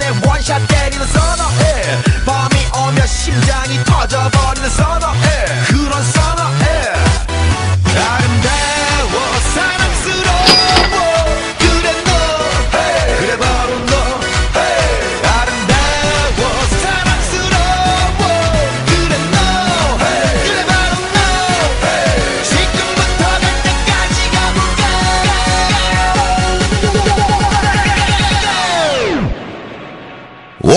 전에 원샷 때리는 선어해 밤이 오면 심장이 터져버리는 선어해 그런 선어해